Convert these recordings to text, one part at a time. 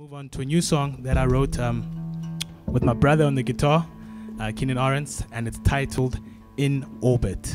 move on to a new song that I wrote um, with my brother on the guitar, uh, Keenan and it's titled In Orbit.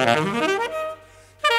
Fresh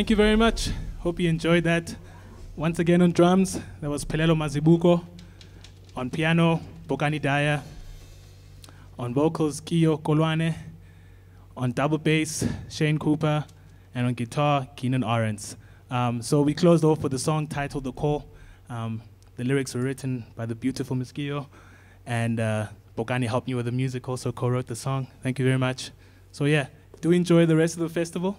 thank you very much. Hope you enjoyed that. Once again on drums, there was Sphelelo Mazibuko. On piano, Bokani Dyer. On vocals, Kiyo Kolwane. On double bass, Shane Cooper. And on guitar, Keenan Ahrends. Um, so we closed off with a song titled The Call. Um, the lyrics were written by the beautiful Miskio. And uh, Bokani helped me with the music, also co-wrote the song. Thank you very much. So yeah, do enjoy the rest of the festival.